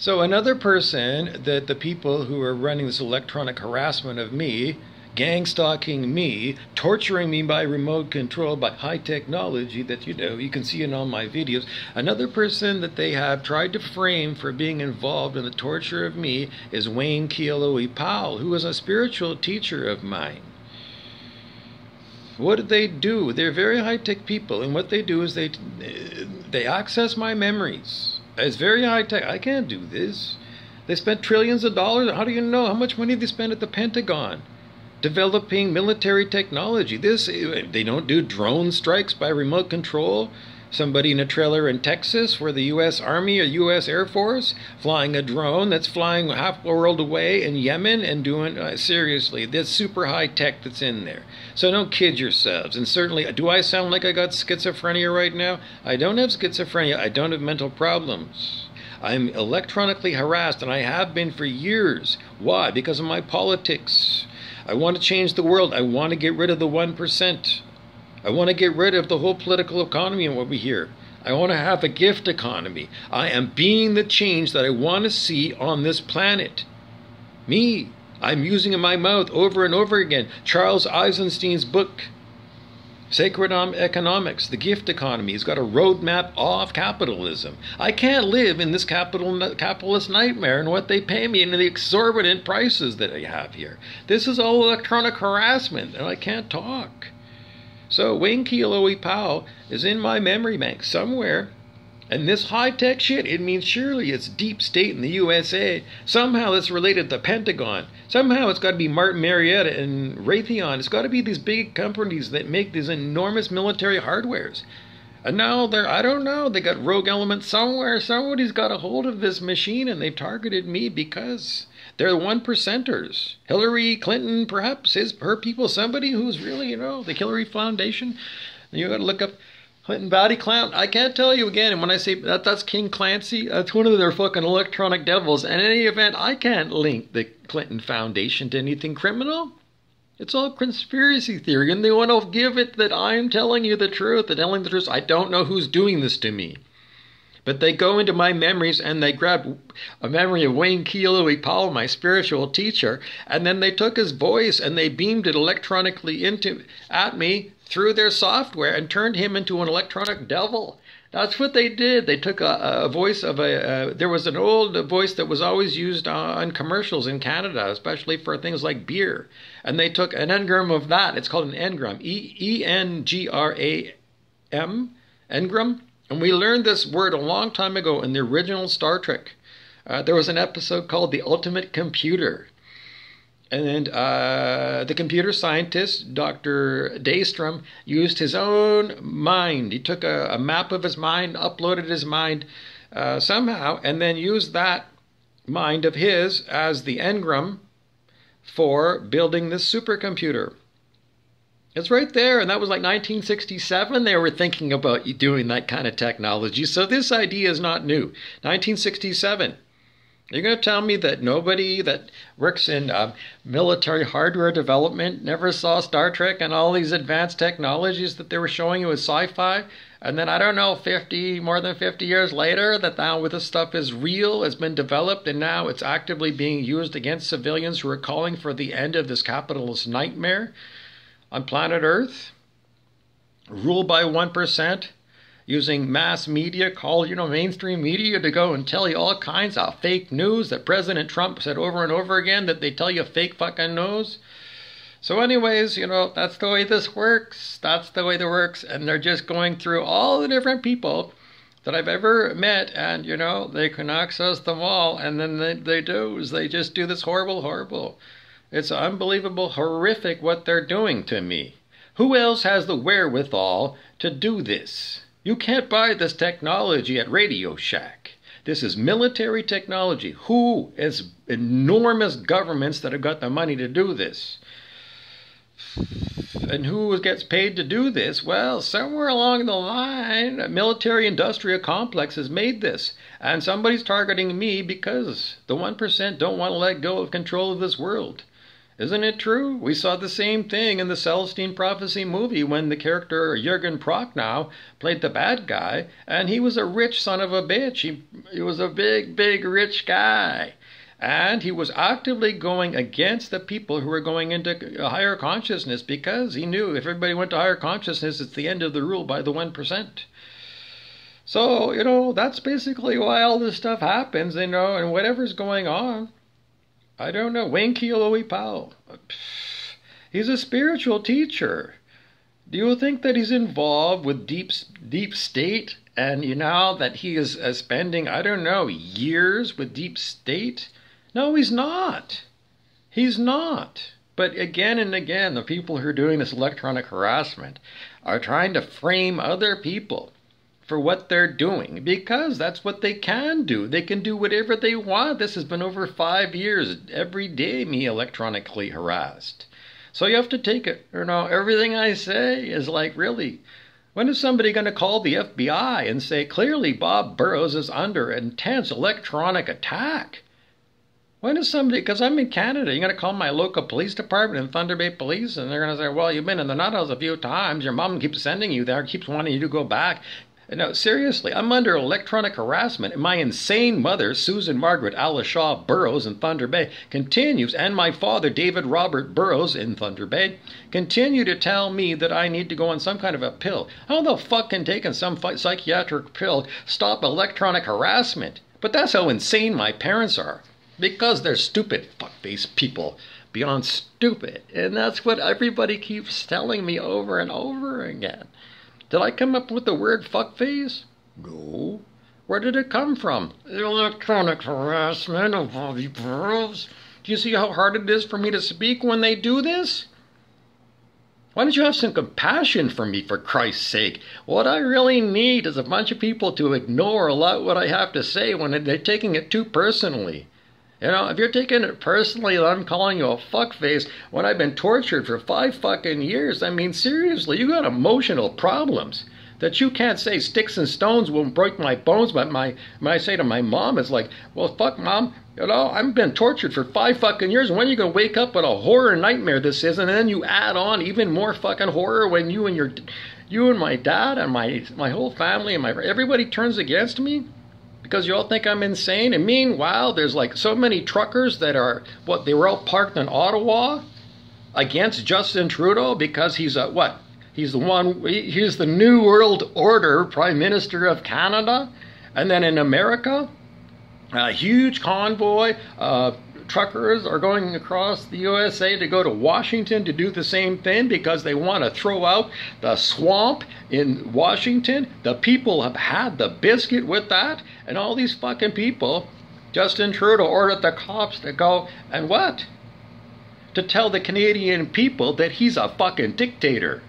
So, another person that the people who are running this electronic harassment of me, gang stalking me, torturing me by remote control, by high technology that you know, you can see in all my videos, another person that they have tried to frame for being involved in the torture of me is Wayne Kealohi Powell, who was a spiritual teacher of mine. What did they do? They're very high tech people, and what they do is they they access my memories. It's very high tech. I can't do this. They spent trillions of dollars. How do you know how much money they spend at the Pentagon? Developing military technology. This they don't do drone strikes by remote control somebody in a trailer in Texas where the U.S. Army or U.S. Air Force flying a drone that's flying half a world away in Yemen and doing uh, seriously this super high tech that's in there. So don't kid yourselves. And certainly, do I sound like I got schizophrenia right now? I don't have schizophrenia. I don't have mental problems. I'm electronically harassed, and I have been for years. Why? Because of my politics. I want to change the world. I want to get rid of the 1%. I want to get rid of the whole political economy and what we hear. I want to have a gift economy. I am being the change that I want to see on this planet. Me. I'm using in my mouth over and over again Charles Eisenstein's book, Sacred Economics, The Gift Economy. He's got a roadmap off capitalism. I can't live in this capital, capitalist nightmare and what they pay me and the exorbitant prices that I have here. This is all electronic harassment, and I can't talk. So Wayne Kealohi Powell is in my memory bank somewhere. And this high tech shit, it means surely it's deep state in the USA. Somehow it's related to Pentagon. Somehow it's got to be Martin Marietta and Raytheon. It's got to be these big companies that make these enormous military hardwares. And now they're, I don't know, they got rogue elements somewhere. Somebody's got a hold of this machine and they've targeted me because they're the one percenters. Hillary Clinton, perhaps his her people, somebody who's really, you know, the Hillary Foundation. You got to look up Clinton Body Count. I can't tell you again. And when I say that, that's King Clancy. That's one of their fucking electronic devils. And in any event, I can't link the Clinton Foundation to anything criminal. It's all conspiracy theory, and they want to give it that I'm telling you the truth, and telling the truth. I don't know who's doing this to me. But they go into my memories and they grab a memory of Wayne Kealohi Powell, my spiritual teacher, and then they took his voice and they beamed it electronically into at me through their software and turned him into an electronic devil. That's what they did. They took a, a voice of a. Uh, there was an old voice that was always used on commercials in Canada, especially for things like beer. And they took an engram of that. It's called an engram. E E N G R A M. Engram. And we learned this word a long time ago in the original Star Trek. Uh, there was an episode called The Ultimate Computer. And uh, the computer scientist, Dr. Daystrom, used his own mind. He took a, a map of his mind, uploaded his mind uh, somehow, and then used that mind of his as the engram for building this supercomputer. It's right there, and that was like 1967. They were thinking about doing that kind of technology. So this idea is not new. 1967. You're going to tell me that nobody that works in uh, military hardware development never saw Star Trek and all these advanced technologies that they were showing you as sci-fi, and then I don't know, 50 more than 50 years later, that now with this stuff is real, has been developed, and now it's actively being used against civilians who are calling for the end of this capitalist nightmare on planet Earth, ruled by 1%, using mass media called, you know, mainstream media to go and tell you all kinds of fake news that President Trump said over and over again that they tell you fake fucking news. So, anyways, you know, that's the way this works. That's the way it works. And they're just going through all the different people that I've ever met, and, you know, they can access them all. And then they, they do is they just do this horrible, horrible it's unbelievable, horrific what they're doing to me. Who else has the wherewithal to do this? You can't buy this technology at Radio Shack. This is military technology. Who is enormous governments that have got the money to do this? And who gets paid to do this? Well, somewhere along the line, a military industrial complex has made this. And somebody's targeting me because the 1% don't want to let go of control of this world. Isn't it true? We saw the same thing in the Celestine Prophecy movie when the character Jürgen Prochnow played the bad guy, and he was a rich son of a bitch. He, he was a big, big, rich guy. And he was actively going against the people who were going into higher consciousness because he knew if everybody went to higher consciousness, it's the end of the rule by the 1%. So, you know, that's basically why all this stuff happens, you know, and whatever's going on. I don't know. Wayne Kealohi Powell. He's a spiritual teacher. Do you think that he's involved with deep deep state and you know that he is uh, spending I don't know years with deep state? No, he's not. He's not. But again and again, the people who are doing this electronic harassment are trying to frame other people for what they're doing because that's what they can do. They can do whatever they want. This has been over five years, every day, me electronically harassed. So you have to take it. You know, everything I say is like, really, when is somebody going to call the FBI and say, clearly Bob Burrows is under intense electronic attack? When is somebody, because I'm in Canada, you're going to call my local police department in Thunder Bay Police, and they're going to say, well, you've been in the nut house a few times. Your mom keeps sending you there, keeps wanting you to go back. No, seriously, I'm under electronic harassment, and my insane mother, Susan Margaret Alice Shaw Burrows in Thunder Bay, continues, and my father, David Robert Burrows in Thunder Bay, continue to tell me that I need to go on some kind of a pill. How the fuck can taking some psychiatric pill stop electronic harassment? But that's how insane my parents are. Because they're stupid fuckface people. Beyond stupid. And that's what everybody keeps telling me over and over again. Did I come up with the word fuckface? No. Where did it come from? Electronic harassment of Bobby Burrows. Do you see how hard it is for me to speak when they do this? Why don't you have some compassion for me, for Christ's sake? What I really need is a bunch of people to ignore a lot what I have to say when they're taking it too personally. You know, if you're taking it personally that I'm calling you a fuckface when I've been tortured for five fucking years, I mean, seriously, you got emotional problems that you can't say sticks and stones won't break my bones. But my, when I say to my mom, it's like, well, fuck, mom, you know, I've been tortured for five fucking years. When are you gonna wake up with a horror nightmare this is, and then you add on even more fucking horror when you and your, you and my dad and my my whole family and my everybody turns against me because you all think I'm insane. And meanwhile, there's like so many truckers that are what they were all parked in Ottawa against Justin Trudeau because he's a what? He's the one. He's the New World Order Prime Minister of Canada, and then in America, a huge convoy. Uh, truckers are going across the USA to go to Washington to do the same thing because they want to throw out the swamp in Washington. The people have had the biscuit with that, and all these fucking people, Justin Trudeau ordered the cops to go and what? To tell the Canadian people that he's a fucking dictator.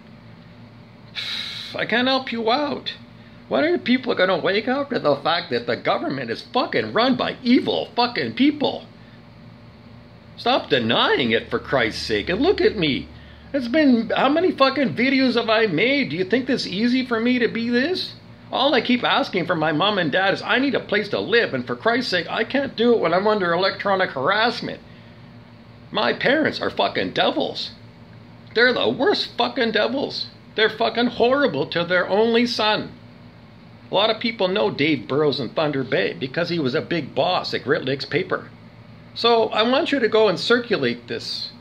I can't help you out. When are people going to wake up to the fact that the government is fucking run by evil fucking people? Stop denying it for Christ's sake and look at me. It's been how many fucking videos have I made? Do you think this easy for me to be this? All I keep asking from my mom and dad is I need a place to live, and for Christ's sake, I can't do it when I'm under electronic harassment. My parents are fucking devils. They're the worst fucking devils. They're fucking horrible to their only son. A lot of people know Dave Burrows in Thunder Bay because he was a big boss at Great Lakes Paper. So I want you to go and circulate this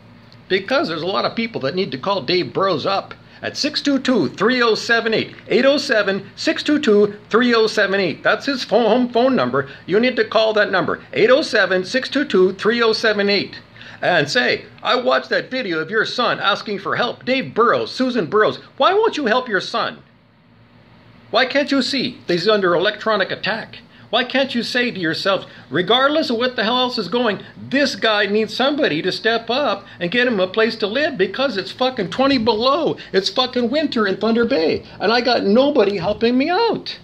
because there's a lot of people that need to call Dave Burrows up at 622 3078. 807 622 3078. That's his phone, home phone number. You need to call that number 807 622 3078 and say, I watched that video of your son asking for help. Dave Burrows, Susan Burrows, why won't you help your son? Why can't you see he's under electronic attack? Why can't you say to yourself, regardless of what the hell else is going, this guy needs somebody to step up and get him a place to live because it's fucking 20 below. It's fucking winter in Thunder Bay. And I got nobody helping me out.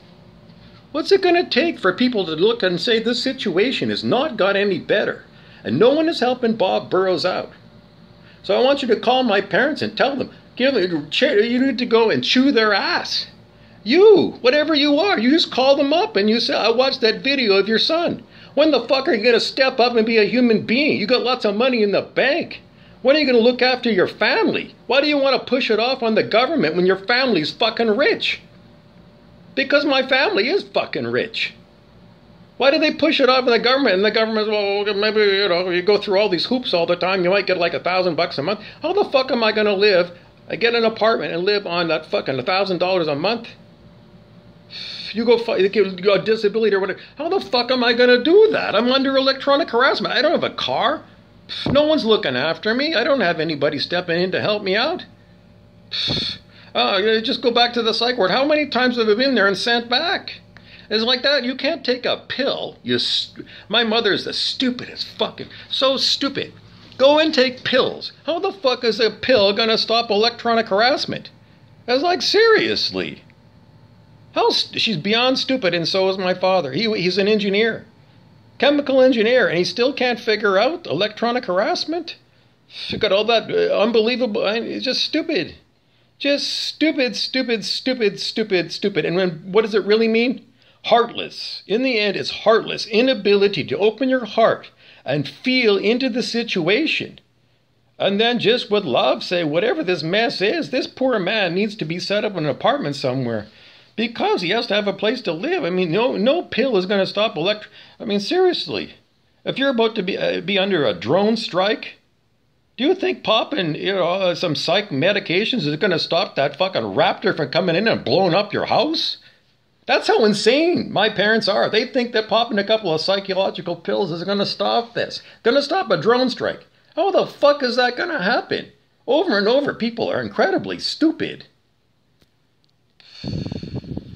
What's it going to take for people to look and say this situation has not got any better? And no one is helping Bob Burrows out. So I want you to call my parents and tell them, give you need to go and chew their ass. You, whatever you are, you just call them up and you say, I watched that video of your son. When the fuck are you going to step up and be a human being? You got lots of money in the bank. When are you going to look after your family? Why do you want to push it off on the government when your family's fucking rich? Because my family is fucking rich. Why do they push it off on the government? And the government, well, maybe, you know, you go through all these hoops all the time, you might get like a thousand bucks a month. How the fuck am I going to live? I get an apartment and live on that fucking thousand dollars a month? You go, you got disability or whatever. How the fuck am I going to do that? I'm under electronic harassment. I don't have a car. No one's looking after me. I don't have anybody stepping in to help me out. Uh, just go back to the psych ward. How many times have I been there and sent back? It's like that. You can't take a pill. You, st- my mother is the stupidest fucking, so stupid. Go and take pills. How the fuck is a pill gonna stop electronic harassment? It's like seriously. St- she's beyond stupid, and so is my father. He, he's an engineer, chemical engineer, and he still can't figure out electronic harassment. You got all that uh, unbelievable. It's just stupid. Just stupid, stupid, stupid, stupid, stupid. And when, what does it really mean? Heartless. In the end, it's heartless. Inability to open your heart and feel into the situation. And then just with love say, whatever this mess is, this poor man needs to be set up in an apartment somewhere because he has to have a place to live. I mean, no, no pill is going to stop elect. I mean, seriously, if you're about to be uh, be under a drone strike, do you think popping, you know, uh, some psych medications is going to stop that fucking raptor from coming in and blowing up your house? That's how insane my parents are. They think that popping a couple of psychological pills is going to stop this, going to stop a drone strike. How the fuck is that going to happen? Over and over, people are incredibly stupid.